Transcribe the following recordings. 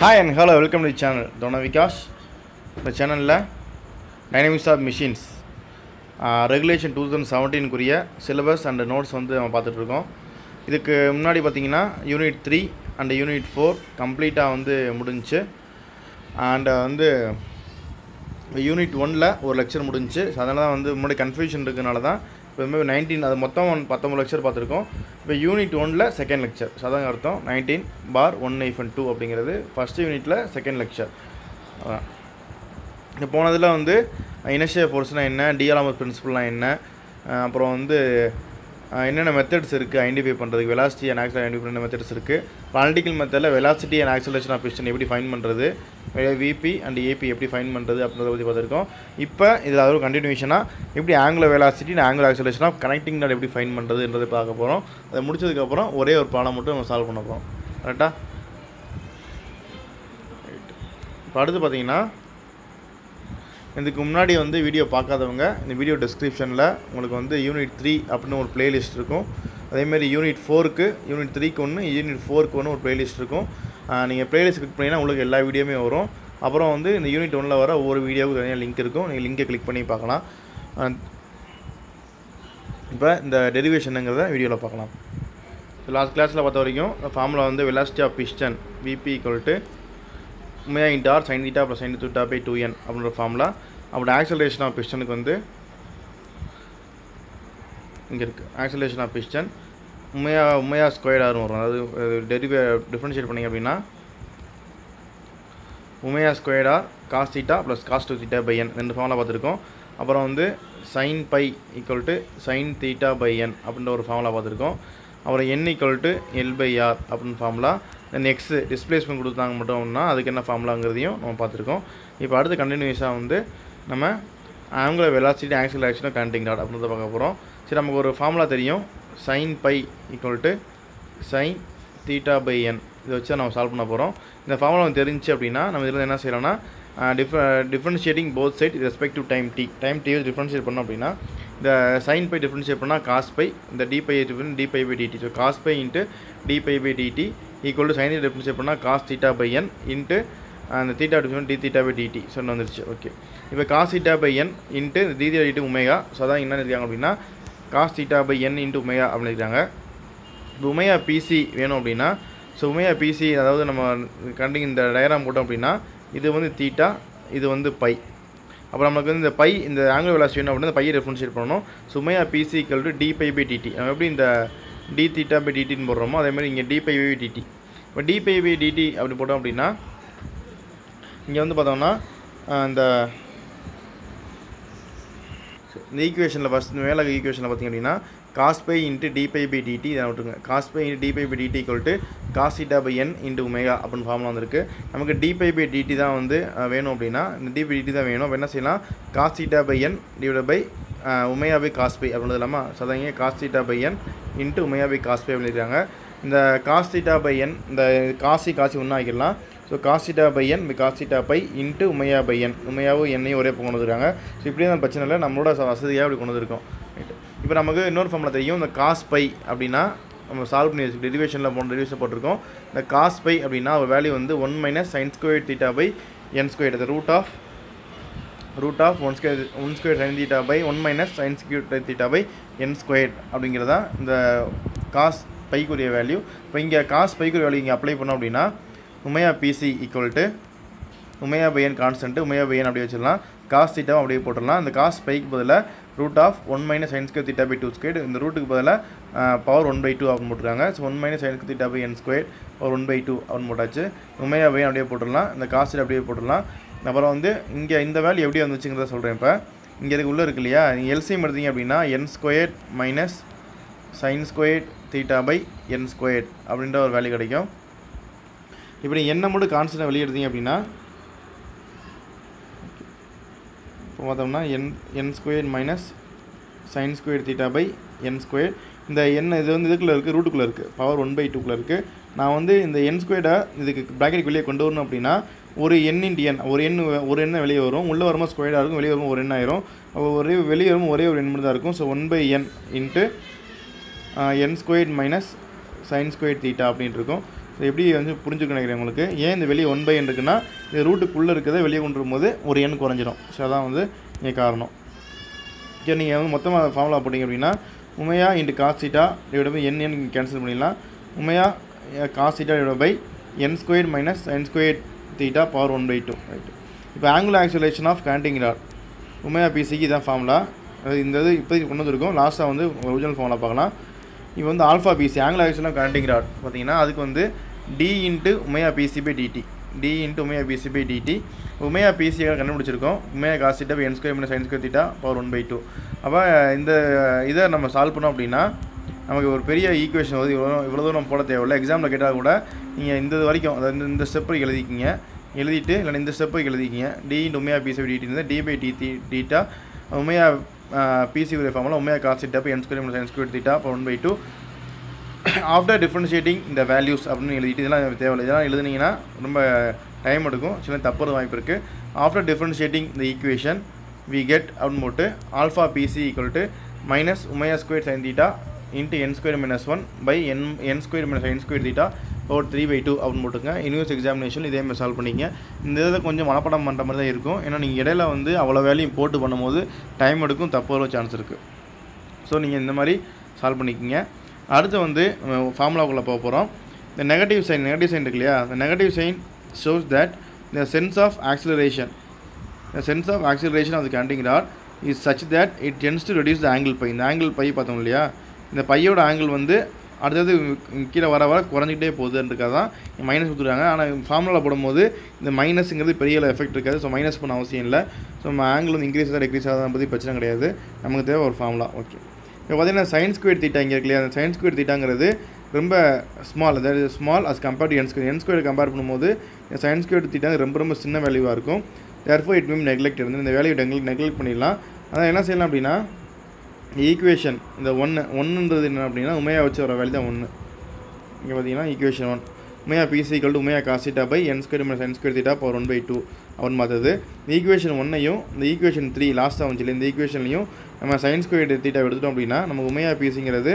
Hi and hello welcome to channel தோன Vikash இந்த சேனலில் dynamics of machines regulation two thousand செவன்டீனுக்குரிய syllabus and notes வந்து நம்ம பார்த்துட்ருக்கோம். இதுக்கு முன்னாடி பார்த்தீங்கன்னா unit three and unit four கம்ப்ளீட்டாக வந்து முடிஞ்சுச்சு அண்டு வந்து யூனிட் ஒனில் ஒரு லெக்சர் முடிஞ்சுச்சு ஸோ அதனால தான் வந்து முன்னாடி கன்ஃபியூஷன் இருக்கிறனால தான் இப்போ இதுமாதிரி நைன்டீன் அது மொத்தம் ஒன் பத்தொம்பது லெக்சர் பார்த்துருக்கோம். இப்போ யூனிட் ஒனில் செகண்ட் லெக்சர் ஸோ அர்த்தம். Nineteen four one hyphen two அப்படிங்கிறது ஃபஸ்ட் யூனிட்டில் செகண்ட் லெக்சர் அதான். இந்த போனதில் வந்து இனஷிய ஃபோர்ஸ்னால் என்ன? டிஆர்எம்எஸ் பிரின்சிபல்னால் என்ன? அப்புறம் வந்து என்னென்ன மெத்தட்ஸ் இருக்குது ஐடென்டிஃபை பண்ணுறதுக்கு வெலாசிட்டி அண்ட் ஆக்சல் ஐடென்டிஃபை பண்ண மெத்தட்ஸ் இருக்குது பாலிட்டிக்கல் மெத்தடில் velocity and acceleration of piston எப்படி ஃபைன் பண்ணுறது விபி அண்ட் ஏபி எப்படி ஃபைன் பண்ணுறது அப்படின்றத பற்றி பார்த்துருக்கோம். இப்போ இதில் ஒரு கண்டினியூஷனாக எப்படி angular velocity and angular acceleration of connecting not எப்படி ஃபைன் பண்ணுறதுன்றதை பார்க்க போகிறோம் அதை முடிச்சதுக்கப்புறம் ஒரே ஒரு ப்ராப்ளம் மட்டும் நம்ம சால்வ் பண்ண போகிறோம் கரெக்டாக இப்போ அடுத்து பார்த்தீங்கன்னா இதுக்கு முன்னாடி வந்து வீடியோ பார்க்காதவங்க இந்த வீடியோ டிஸ்கிரிப்ஷனில் உங்களுக்கு வந்து யூனிட் த்ரீ அப்படின்னு ஒரு பிளேலிஸ்ட் இருக்கும். அதேமாரி யூனிட் ஃபோருக்கு யூனிட் த்ரீக்கு ஒன்று யூனிட் ஃபோருக்கு ஒன்று ஒரு பிளேலிஸ்ட் இருக்கும். நீங்கள் பிளேலிஸ்ட் கிளிக் பண்ணிங்கன்னா உங்களுக்கு எல்லா வீடியோமே வரும். அப்புறம் வந்து இந்த யூனிட் ஒன்றில் வர ஒவ்வொரு வீடியோவுக்கு தனியாக லிங்க் இருக்கும். நீங்கள் லிங்கை கிளிக் பண்ணி பார்க்கலாம். இப்போ இந்த டெரிவேஷனுங்கிறத வீடியோவில் பார்க்கலாம். லாஸ்ட் கிளாஸில் பார்த்த வரைக்கும் ஃபார்முலா வந்து velocity of piston VP equal to omega into R sine theta plus sine theta by two N அப்படின்ற ஃபார்முலா அப்படி ஆக்சலேஷன் ஆஃப் பிஸ்டனுக்கு வந்து இங்கே இருக்குது acceleration of piston omega omega ஸ்கொயர்டாரும் வரும். அதாவது டெரிவே டிஃப்ரென்ஷியேட் பண்ணிங்க அப்படின்னா omega squared r cos theta plus cos two theta by n ரெண்டு ஃபார்முலா பார்த்துருக்கோம். அப்புறம் வந்து sine phi equal to sine theta by n அப்படின்ற ஒரு ஃபார்முலா பார்த்துருக்கோம். அப்புறம் N equal to L by R அப்படின்னு ஃபார்முலா தென் எக்ஸ் டிஸ்பிளேஸ்மெண்ட் கொடுத்தாங்க மட்டும் அப்படின்னா அதுக்கு என்ன ஃபார்முலாங்கிறதையும் நம்ம பார்த்துருக்கோம். இப்போ அடுத்து கண்டினியூஸாக வந்து நம்ம ஆங்குலர் வெலாசிட்டி ஆக்சல் ஆக்ஷனும் கண்டிங் டாட் அப்படின்றத பார்க்க போகிறோம் சரி நமக்கு ஒரு ஃபார்முலா தெரியும். Sine phi equal to sine theta by n இதை வச்சு நம்ம சால்வ் பண்ண போகிறோம் இந்த ஃபார்முலா வந்து தெரிஞ்சு அப்படின்னா நம்ம இதில் என்ன செய்யலாம்னா டிஃப differentiating both side respective time t time t differentiate பண்ணோம் அப்படின்னா இந்த சைன் பை டிஃப்ரென்ஷியேட் பண்ணால் காஸ் பை இந்த டிபை டிஃபன் டிஃபரன் d by dt so cos phi into d phi by dt equal to sine difference எப்படின்னா cos theta by n into அந்த theta டிஃபரன் d theta by DD சொன்ன வந்துருச்சு. ஓகே இப்போ cos theta by n into d dt omega so அதான் என்ன இருக்காங்க அப்படின்னா cos theta by n into omega அப்படின்னு இருக்காங்க. இப்போ உமையா பிசி வேணும் அப்படின்னா ஸோ உமையா பிசி அதாவது நம்ம கண்டிங் இந்த டயராம் போட்டோம் அப்படின்னா இது வந்து தீட்டா இது வந்து பை அப்புறம் நமக்கு வந்து இந்த பை இந்த ஆங்கில விளாசி வேணும் அப்படின்னா இந்த பையை ரெஃபரன்ஷியேட் பண்ணணும். சுமையா PC equal to d phi by dt நம்ம எப்படி இந்த டி தீட்டா பை டிடின்னு போடுறோமோ அதே மாதிரி இங்கே டிபை பை டிடி இப்போ டிபை பை டிடி அப்படி போட்டோம் அப்படின்னா இங்கே வந்து பார்த்தோம்னா இந்த இந்த ஈக்குவேஷனில் ஃபஸ்ட் மேலே ஈக்குவேஷனில் பார்த்திங்க அப்படின்னா cos phi into d phi by dt இதை விட்டுருங்க. Cos phi into phi dt கொல்ட்டு cos theta cos phi n into omega அப்படின்னு ஃபார்முலா வந்திருக்கு. நமக்கு டிபை பை டிடி தான் வந்து வேணும் அப்படின்னா இந்த டிபை டிடி தான் வேணும். அப்போ என்ன செய்யலாம்? Cos phi n divide by omega by cos அப்படின்றது இல்லாமல் சதாங்க காஸ்தீட்டா பையன் by n into omega by cos phi இந்த காஸ்தீட்டா பையன் பை என் இந்த காசி காசி ஒன்றா ஆக்கிடலாம். So cos theta by n by cos theta by into omega by n உமையாவும் என்னையும் ஒரே கொண்டு வந்துருக்காங்க. ஸோ இப்படியே தான் பிரச்சனை இல்லை. நம்மளோட வசதியாக இப்படி கொண்டு வந்திருக்கோம். இப்போ நமக்கு இன்னொரு ஃபார்மில் தெரியும். இந்த காஸ் பை அப்படின்னா நம்ம சால்வ் பண்ணி வச்சு டெரிவேஷனில் போன டெரிவேஷன் போட்டிருக்கோம். இந்த காஸ் பை அப்படின்னா ஒரு வேல்யூ வந்து one minus sine square theta by n square root of root of one square one square sine theta by one minus sine square theta by n square அப்படிங்கிறதா இந்த cos பைக்குரிய value இப்போ இங்கே cos பைக்குரிய value இங்கே apply பண்ணோம் அப்படின்னா omega PC equal to omega by n constant omega பையன் அப்படியே வச்சிடலாம். காஸ் தீட்டாவும் அப்படியே போட்டுடலாம். இந்த காஸ் பைக்கு பதிலாக root of one minus sine square theta by two square இந்த ரூட்டுக்கு பதிலாக பவர் ஒன் பை டூ அப்படின்னு போட்டுருக்காங்க. So one minus sine theta by n square ஒரு ஒன் பை டூ அப்படின்னு போட்டாச்சு. உமையா பையன் அப்படியே போட்டுடலாம். இந்த காஸ்ட் அப்படியே போட்டுடலாம். அப்புறம் வந்து இங்கே இந்த வேல்யூ எப்படி வந்துச்சுங்கிறத சொல்கிறேன் இப்போ. இங்கே இதுக்கு உள்ளே இருக்கு இல்லையா? நீங்கள் எல்சிஎம் எடுத்தீங்க அப்படின்னா n square minus sine square theta by n square அப்படின்ற ஒரு வேல்யூ கிடைக்கும். இப்படி என்ன மட்டும் கான்ஸ்டன்ட் வெளியே எடுத்தீங்க அப்படின்னா இப்போ பார்த்தோம்னா n n square minus sine square theta by n square இந்த என் இது வந்து இதுக்குள்ளே இருக்குது ரூட்டுக்குள்ளே இருக்குது பவர் ஒன் பை டூக்குள்ளே இருக்குது நான் வந்து இந்த என் ஸ்கொயர்டை இதுக்கு ப்ராக்கெட் வெளியே கொண்டு வரணும் அப்படின்னா ஒரு எண் இண்டியன் ஒரு எண் ஒரு எண்ணை வெளியே வரும். உள்ளே வரும்போது ஸ்கொயர்டாக இருக்கும் வெளியே வரும்போது ஒரு எண் ஆயிரும். ஒரே வெளியே வரும் ஒரே ஒரு எண் மட்டும் தான் இருக்கும் so one by n into n squared minus sine square theta அப்படின்ட்டு இருக்கும். ஸோ எப்படி வந்து புரிஞ்சுக்க நினைக்கிறேன் உங்களுக்கு? ஏன் இந்த வெளியே ஒன் பை என் இருக்குன்னா இது ரூட்டுக்குள்ளே இருக்கிறத வெளியே கொண்டு வரும்போது ஒரு எண் குறைஞ்சிடும் ஸோ அதான் வந்து இங்கே காரணம். சரி நீங்கள் வந்து மொத்தமாக ஃபார்முலா போட்டிங்க அப்படின்னா omega into cos theta divide by n n cancel பண்ணிடலாம். Omega cos theta divide by n square minus n square theta power one by two right இப்போ angular acceleration of connecting rod omega பிசிக்கு இதான் formula அது இந்த இது இப்போதைக்கு கொண்டு வந்துருக்கும். லாஸ்ட்டாக வந்து ஒரிஜினல் ஃபார்முலா பார்க்கலாம். இப்போ வந்து ஆல்ஃபா பிசி ஆங்கிள் ஆக்சுவலாக கேண்டிங் ராட் பார்த்தீங்கன்னா அதுக்கு வந்து d into omega PC by dt d into omega PC by dt omega பிசியை கண்டுபிடிச்சிருக்கோம். Omega cos theta by n square minus sine square theta power one by two அப்போ இந்த இதை நம்ம solve பண்ணோம் அப்படின்னா நமக்கு ஒரு பெரிய ஈக்குவேஷன் வந்து இவ்வளோ இவ்வளோ தூரம் போட தேவையில்லை. எக்ஸாமில் கேட்டால் கூட நீங்கள் இந்த வரைக்கும் அதாவது இந்த- இந்த எழுதிக்கிங்க. எழுதிட்டு இல்லை இந்த ஸ்டெப்பை எழுதிக்கிங்க. D omega PC by dt இருந்தால் D by D the theta omega PC உடைய ஃபார்மில் omega cos by n square n square theta one by two after differentiating இந்த வேல்யூஸ் அப்படின்னு எழுதிட்டு இதெல்லாம் தேவையில்லை. இதெல்லாம் எழுதுனீங்கன்னா ரொம்ப டைம் எடுக்கும். சில தப்புறது வாய்ப்பு இருக்குது ஆஃப்டர் டிஃப்ரென்ஷியேட்டிங் இந்த ஈக்குவேஷன் வி கெட் அப்படின்னு போட்டு alpha PC equal to minus omega square sine theta into n square minus one by n n square minus n square theta power three by two அப்படின்னு போட்டுங்க universe examination இதே மாதிரி solve பண்ணிங்க இந்த இதை கொஞ்சம் மனப்படம் பண்ணுற மாதிரி தான் இருக்கும். ஏன்னா நீங்கள் இடையில வந்து அவ்வளோ வேலையும் போட்டு பண்ணும்போது டைம் எடுக்கும் தப்பு வர சான்ஸ் இருக்குது ஸோ நீங்கள் இந்த மாதிரி சால்வ் பண்ணிக்கோங்க. அடுத்து வந்து ஃபார்முலாக்குள்ளே போக போகிறோம் இந்த நெகட்டிவ் சைன் நெகட்டிவ் சைன் இருக்கு இல்லையா? இந்த negative sign shows that the sense of acceleration the sense of acceleration of the connecting rod is such that it tends to reduce the angle by இந்த ஆங்கிள் பை பார்த்தோம் இல்லையா? இந்த பையோட angle வந்து அடுத்தது கீழே வர வர குறைஞ்சிக்கிட்டே போகுதுன்றதுக்காக தான் மைனஸ் கொடுத்துருக்காங்க. ஆனால் ஃபார்முலாவில் போடும்போது இந்த மைனஸுங்கிறது பெரிய எஃபெக்ட் இருக்காது. ஸோ மைனஸ் பண்ண அவசியம் இல்லை. ஸோ நம்ம ஆங்கிள் வந்து இன்க்ரீஸ் ஆகுது டிக்ரீஸ் ஆகுதா பற்றி பிரச்சனை கிடையாது. நமக்கு தேவை ஒரு ஃபார்முலா ஓகே இப்போ பார்த்தீங்கன்னா சயின்ஸ் ஸ்கொயர் தீட்டா இங்கே இருக்கு இல்லையா? அந்த சயின்ஸ் ஸ்கொயர் தீட்டாங்கிறது ரொம்ப ஸ்மால் அதாவது small as compared to n square n square compare பண்ணும்போது இந்த சயின்ஸ் ஸ்கொயர் தீட்டா ரொம்ப ரொம்ப சின்ன வேல்யூவாக இருக்கும். தேர்ஃபோர் இட் மீம் நெக்லெக்ட் இருந்து இந்த வேல்யூ நெக்லெக்ட் நெக்லெக்ட் பண்ணிடலாம். அதான் என்ன செய்யலாம் அப்படின்னா ஈக்குவேஷன் இந்த ஒன்று ஒன்றுன்றது என்ன அப்படின்னா உமையா வச்சு வர வேல்யூ தான் ஒன்று இங்கே பார்த்தீங்கன்னா equation one omega PC to omega cos theta by n square minus n square theta power one by two அவன் பார்த்தது. இந்த ஈக்குவேஷன் ஒன்னையும் இந்த ஈக்குவேஷன் த்ரீ லாஸ்ட்டாக வந்துச்சு இந்த ஈக்குவேஷன்லையும் நம்ம சயின்ஸ் ஸ்கொயர் தீட்டா எடுத்துட்டோம் அப்படின்னா நமக்கு உமையா பிசிங்கிறது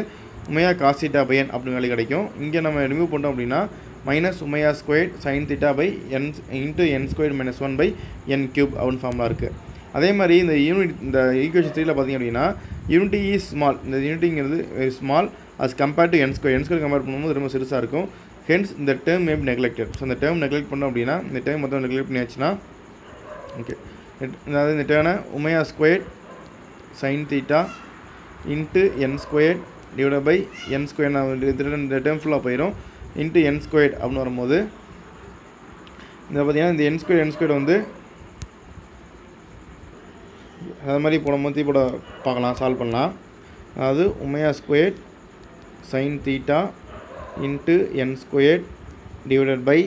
உமையா காசிட்டா பை என் அப்படின்னு வேலை கிடைக்கும். இங்கே நம்ம ரிமூவ் பண்ணிட்டோம் அப்படின்னா minus omega square sine theta by n into n square minus one by n cube அப்படின்னு ஃபார்ம்லாம் இருக்குது அதே மாதிரி இந்த யூனிட் இந்த ஈக்குவேஷன் த்ரீயில் பார்த்தீங்க அப்படின்னா யூனிட்டி இஸ் ஸ்மால் இந்த யூனிட்டிங்கிறது small as compared to n square n square compare பண்ணும்போது ரொம்ப சிறுசாக இருக்கும். ஹென்ஸ் இந்த term may be neglected so இந்த டேர்ம் நெக்லெக்ட் பண்ணோம் அப்படின்னா இந்த டேர்ம் மொத்தம் நெக்லெக்ட் பண்ணியாச்சுன்னா ஓகே அதாவது இந்த டேர்னை omega square sine theta into n square divide by n square இந்த டேர்ம் ஃபுல்லாக போயிடும் இன்ட்டு என் ஸ்கொயர் அப்படின்னு வரும்போது இந்த பார்த்தீங்கன்னா இந்த என் ஸ்கொயர் என் ஸ்கொயர் வந்து அது மாதிரி போடும்போது போட பார்க்கலாம் சால்வ் பண்ணலாம். அதாவது omega square sine theta into N square divided by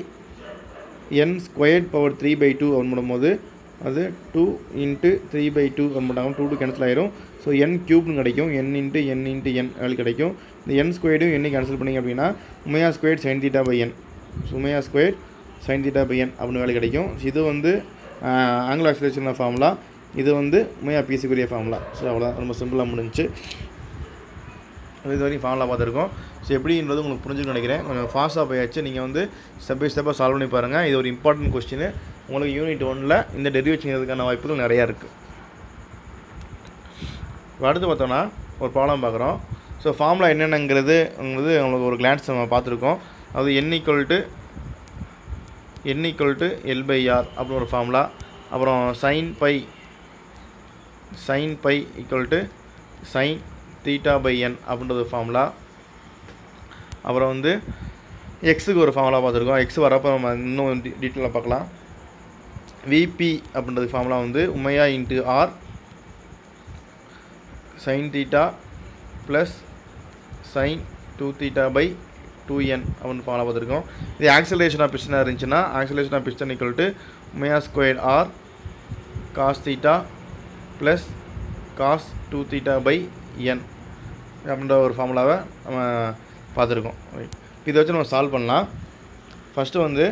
N square power three by two அப்படின்னு போடும்போது அது two into three by two அப்படின்னு டூ டூ கேன்சல் ஆயிரும். ஸோ என் க்யூப்னு கிடைக்கும். என் இன்ட்டு என் இன்ட்டு என் வேலை கிடைக்கும். இந்த என் ஸ்கொயர்டும் என்ன கேன்சல் பண்ணிங்க அப்படின்னா omega square sine theta by N omega square sine theta by N அப்படின்னு வேலை கிடைக்கும். இது வந்து ஆங்கில ஆக்சிலேஷன் ஃபார்முலா இது வந்து உமையா பிசிக்குரிய ஃபார்முலா ஸோ அவ்வளோதான் ரொம்ப சிம்பிளாக முடிஞ்சுச்சு. இது வரைக்கும் ஃபார்முலா பார்த்துருக்கோம். ஸோ எப்படின்றது உங்களுக்கு புரிஞ்சுன்னு நினைக்கிறேன். கொஞ்சம் ஃபாஸ்ட்டாக போயாச்சு. நீங்கள் வந்து ஸ்டெப் பை ஸ்டெப்பாக சால்வ் பண்ணி பாருங்கள் இது ஒரு இம்பார்ட்டன்ட் கொஸ்டின் உங்களுக்கு யூனிட் ஒனில் இந்த டெரிவேஷன் வாய்ப்புகள் நிறையா இருக்குது அடுத்து பார்த்தோன்னா ஒரு ப்ராப்ளம் பார்க்குறோம். ஸோ ஃபார்முலா என்னென்னங்கிறது உங்களுக்கு உங்களுக்கு ஒரு கிளான்ஸ் நம்ம பார்த்துருக்கோம். அது N equal to N equal to L by R அப்படின்னு ஒரு ஃபார்முலா அப்புறம் sine phi sine phi equal to sine theta by N அப்படின்றது ஃபார்முலா அப்புறம் வந்து எக்ஸுக்கு ஒரு ஃபார்முலா பார்த்துருக்கோம். எக்ஸ் வரப்போ நம்ம இன்னும் டீட்டெயிலாக பார்க்கலாம். விபி அப்படின்றது ஃபார்முலா வந்து omega into R sine theta plus sine two theta by two N அப்படின்னு ஃபார்முலா பார்த்துருக்கோம். இது ஆக்சலேஷன் ஆஃப் பிஸ்டனாக இருந்துச்சுன்னா acceleration of piston equal to omega square R cos theta plus cos two theta by N அப்படின்ற ஒரு ஃபார்முலாவை நம்ம பார்த்துருக்கோம். ரைட் இதை வச்சு நம்ம சால்வ் பண்ணலாம். ஃபஸ்ட்டு வந்து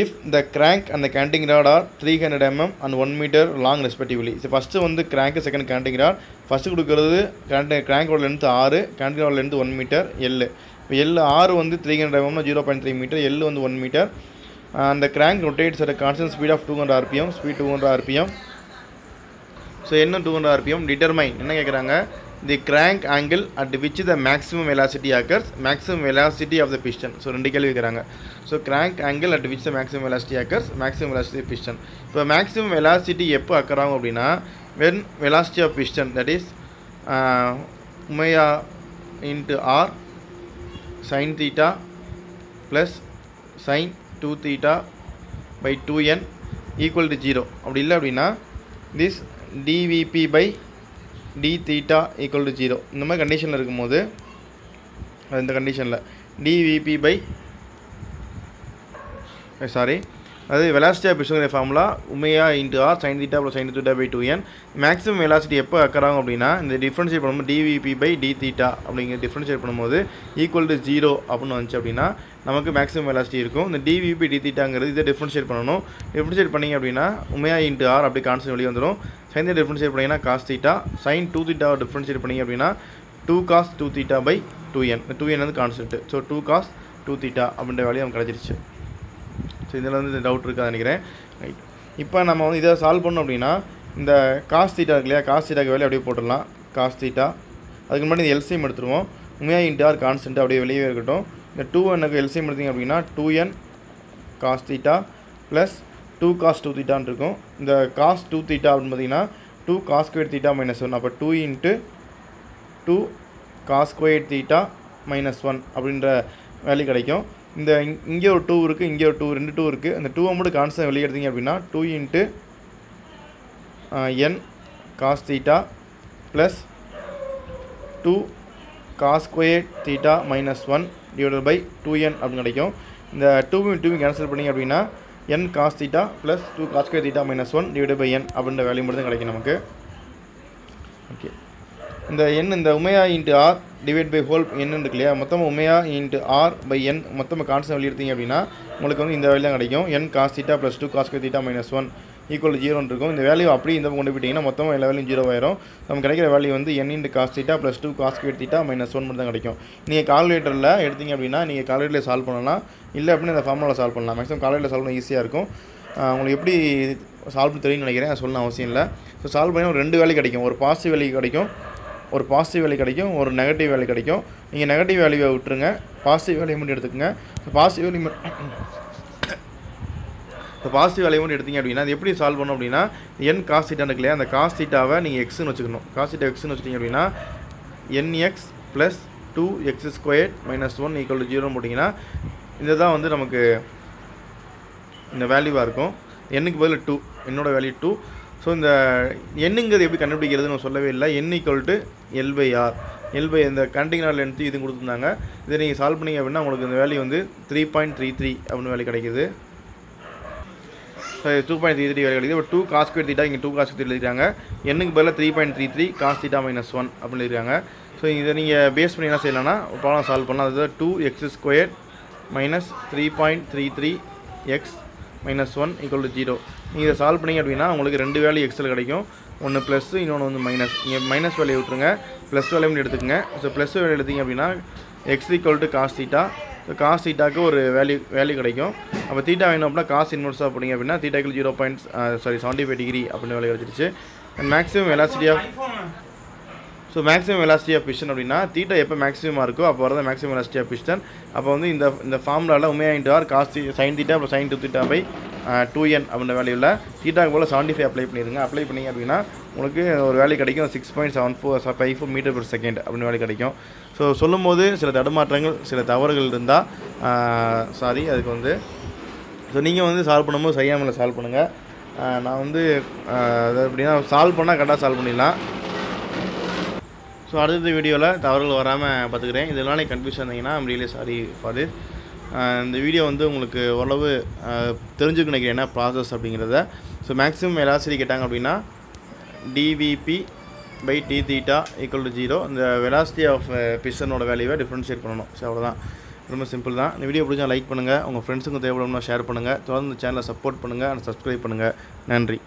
if the crank and the connecting rod are three hundred mm and one metre long respectively so first வந்து crank second connecting rod first கொடுக்குறது கேண்டி கிராங்கோட length R connecting rod length one metre L இப்போ L ஆறு வந்து three hundred எம்எம்னா zero point three metre L வந்து one metre அந்த crank rotates at constant speed of two hundred rpm speed two hundred rpm so என்ன two hundred RPM determine என்ன கேட்குறாங்க the crank angle at which the maximum velocity occurs maximum velocity of the piston so ரெண்டு கேள்வி கேட்குறாங்க so crank angle at which the maximum velocity occurs maximum velocity piston இப்போ maximum velocity எப்போ occur அப்படின்னா when velocity of piston that is omega into R sine theta plus sine two theta by two N equal to zero அப்படி இல்லை அப்படின்னா this DVP by D theta equal to zero இந்த மாதிரி கண்டிஷனில் இருக்கும்போது இந்த கண்டிஷனில் டிவிபி பை சாரி அதாவது velocity of பிசுங்கிற formula omega into R sine theta plus sine theta by two N maximum velocity எப்போ அக்கறாங்க அப்படின்னா இந்த டிஃப்ரென்ஷியேட் பண்ணும்போது டிவிபி பை டி தீட்டா அப்படிங்கிற டிஃப்ரென்ஷியேட் பண்ணும்போது ஈக்குவல் டு ஜீரோ அப்படின்னு வந்துச்சு அப்படின்னா நமக்கு மேக்ஸிமம் வெலாசிட்டி இருக்கும். இந்த டிவிபி டி தீட்டாங்கிறது இதை டிஃப்ரென்ஷியேட் பண்ணணும். டிஃப்ரென்ஷியேட் பண்ணிங்க அப்படின்னா உமையா இன்ட்டு ஆர் அப்படி கான்ஸ்டன்ட் வெளியே வந்துடும் சைன் தீட்டா டிஃப்ரென்ஷியேட் பண்ணிங்கன்னா காஸ் தீட்டா சைன் டூ தீட்டாவை டிஃப்ரென்ஷியேட் பண்ணிங்க அப்படின்னா two cos two theta by two N two N வந்து constant so two cos two theta அப்படின்ற வேலையை நமக்கு கிடச்சிருச்சு. ஸோ இதில் வந்து டவுட் இருக்காது நினைக்கிறேன். ரைட் இப்போ நம்ம வந்து இதை சால்வ் பண்ணோம் அப்படின்னா இந்த காஸ் தீட்டா இருக்கு இல்லையா? காஸ் தீட்டாக்கு வேலையை அப்படியே போட்டுடலாம். காஸ் தீட்டா அதுக்கு முன்னாடி இந்த எல்சிஎம் எடுத்துருவோம். உண்மையாக இன்ட்டு ஆர் கான்ஸ்டன்ட் அப்படியே வெளியே இருக்கட்டும். இந்த டூ எனக்கு எல்சிஎம் எடுத்தீங்க அப்படின்னா two N cos theta plus two cos two தீட்டான்னு இருக்கும். இந்த காஸ் டூ தீட்டா அப்படின்னு பார்த்தீங்கன்னா two cos square theta minus one அப்போ two into two cos square theta minus one அப்படின்ற வேல்யூ கிடைக்கும். இந்த இங்கே ஒரு டூ இருக்குது இங்கே ஒரு டூ ரெண்டு டூ இருக்குது அந்த டூவை மட்டும் கான்ஸ்டன்ட் வெளியே எடுத்தீங்க அப்படின்னா two into N cos theta plus two cos square theta minus one divided by two N அப்படின்னு கிடைக்கும். இந்த டூவையும் டூவையும் கேன்சல் பண்ணி அப்படின்னா N cos theta plus two cos square theta minus one divided by N அப்படின்ற வேல்யூ மட்டும் தான் கிடைக்கும் நமக்கு. ஓகே இந்த எண் இந்த omega into R divide by whole N இருக்கு இல்லையா? மொத்தமாக omega into R by N மொத்தமாக கான்ஸ்டன் வெளியே எடுத்தீங்க அப்படின்னா உங்களுக்கு வந்து இந்த வேல்யூ தான் கிடைக்கும். N cos theta plus two cos theta minus one equal ஜீரோன்னு இருக்கும். இந்த வேல்யூ அப்படியே இந்த கொண்டு போயிட்டீங்கன்னா மொத்தமாக எல்லா வேலையும் ஜீரோ ஆயிரும். நமக்கு கிடைக்கிற வேல்யூ வந்து N into cos theta plus two cos theta minus one மட்டும் தான் கிடைக்கும். நீங்கள் கால்குலேட்டரில் எடுத்தீங்க அப்படின்னா நீங்கள் கால்குலேட்டரில் சால்வ் பண்ணலாம். இல்லை அப்படின்னா இந்த ஃபார்முலா சால்வ் பண்ணலாம். மேக்ஸிமம் கால்குலேட்டர் சால்வ் பண்ண ஈஸியாக இருக்கும். உங்களுக்கு எப்படி சால்வ் பண்ண தெரியும்னு நினைக்கிறேன். சொல்லணும் அவசியம் இல்லை. ஸோ சால்வ் பண்ணி ஒரு ரெண்டு வேலையும் கிடைக்கும். ஒரு பாசிட்டிவ் வேலைக்கு கிடைக்கும். ஒரு பாசிட்டிவ் வேல்யூ கிடைக்கும் ஒரு நெகட்டிவ் வேல்யூ கிடைக்கும். நீங்கள் நெகட்டிவ் வேல்யூவை விட்டுருங்க. பாசிட்டிவ் வேல்யூ மட்டும் எடுத்துக்கங்க. பாசிட்டிவ் வேல்யூ இப்போ பாசிட்டிவ் வேலையை மட்டும் எடுத்தீங்க அப்படின்னா அது எப்படி சால்வ் பண்ணோம் அப்படின்னா என் காஸ் தீட்டா இல்லையா? அந்த காஸ் நீங்கள் எக்ஸ்னு வச்சுக்கணும். காஸ் தீட்டா எக்ஸ்னு வச்சிட்டிங்க அப்படின்னா NX plus two X square minus one equal to zero போட்டிங்கன்னா இதுதான் வந்து நமக்கு இந்த வேல்யூவாக இருக்கும். எண்ணுக்கு பதில் டூ என்னோடய வேல்யூ டூ ஸோ இந்த எண்ணுங்கிறது எப்படி கண்டுபிடிக்கிறதுன்னு சொல்லவே இல்லை. N equal to L by R L by இந்த கண்டிங்கனால் லென்த்து இது கொடுத்துருந்தாங்க. இதை நீங்கள் சால்வ் பண்ணீங்க அப்படின்னா உங்களுக்கு இந்த வேல்யூ வந்து த்ரீ பாயிண்ட் த்ரீ த்ரீ அப்படின்னு வேல்யூ கிடைக்குது. Two point three three value கிடைக்குது. இப்போ டூ காஸ் ஸ்கொயர் தீட்டா இங்கே டூ காஸ் ஸ்கொயர் எழுதிருக்காங்க. எண்ணுக்கு பதிலாக three point three three cos theta minus one அப்படின்னு எழுதிருக்காங்க. ஸோ இதை நீங்கள் பேஸ் பண்ணி என்ன செய்யலாம்னா ப்ராப்ளம் சால்வ் பண்ணலாம். அது two X square minus three point three three X minus one equal to zero நீங்கள் இதை சால்வ் பண்ணிங்க அப்படின்னா உங்களுக்கு ரெண்டு வேல்யூ எக்ஸல் கிடைக்கும். ஒன்று ப்ளஸ் இன்னொன்று வந்து மைனஸ் நீங்கள் மைனஸ் வேலையை விட்டுருங்க. ப்ளஸ் வேலையும் எடுத்துக்கங்க. ஸோ ப்ளஸ் வேலை எடுத்தீங்க அப்படின்னா X equal to cos theta so cos தீட்டாக்கு ஒரு வேல்யூ வேல்யூ கிடைக்கும். அப்போ தீட்டா வேணும் அப்படின்னா காஸ் இன்வெர்ஸாக போனீங்க அப்படின்னா தீட்டாக்கு zero point sorry seventy five degree அப்படின்னு வேலை கிடச்சிருச்சு and maximum velocity of so maximum velocity of piston அப்படின்னா தீட்டா எப்போ மேக்ஸிமமாக இருக்கோ அப்போ வரது மேக்ஸிமம் வெலாசிட்டி ஆஃப் பிஸ்டன் அப்போ வந்து இந்த இந்த ஃபார்முலாவில் உமையாயின் into R cos sine theta அப்புறம் sine two theta by two N அப்படின்ற வேல்யூவில் தீட்டாக்கு போல் செவன்ட்டி ஃபைவ் அப்ளை பண்ணிடுங்க அப்ளை பண்ணிங்க அப்படின்னா உங்களுக்கு ஒரு வேல்யூ கிடைக்கும் six point seven four five four metre per second அப்படின்னு வேலை கிடைக்கும். ஸோ சொல்லும்போது சில தடுமாற்றங்கள் சில தவறுகள் இருந்தால் சாரி அதுக்கு வந்து ஸோ நீங்கள் வந்து சால்வ் பண்ணும்போது சரியாமல் சால்வ் பண்ணுங்கள் நான் வந்து அது எப்படின்னா சால்வ் பண்ணால் கரெக்டாக சால்வ் பண்ணிடலாம். ஸோ அடுத்த வீடியோவில் தவறுகள் வராமல் பார்த்துக்கிறேன். இதெல்லாம் நீங்கள் கன்ஃபியூஸ் இருந்தீங்கன்னா I'm really sorry for this இந்த வீடியோ வந்து உங்களுக்கு ஓரளவு தெரிஞ்சுக்க நினைக்கிறேன் என்ன ப்ராசஸ் அப்படிங்கிறத. ஸோ மேக்ஸிமம் வெலாசிட்டி கேட்டாங்க அப்படின்னா DVP by D theta equal to zero இந்த வெலாசிட்டி ஆஃப் பிஸ்டனோட வேல்யூவை டிஃப்ரென்ஷியேட் பண்ணணும். ஸோ அவ்வளோதான் ரொம்ப சிம்பிள் தான். இந்த வீடியோ பிடிச்சா லைக் பண்ணுங்கள் உங்கள் ஃப்ரெண்ட்ஸுக்கும் தேவைப்படும்னா ஷேர் பண்ணுங்கள் தொடர்ந்து சேனலை சப்போர்ட் பண்ணுங்கள் அண்ட் சப்ஸ்கிரைப் பண்ணுங்கள் நன்றி.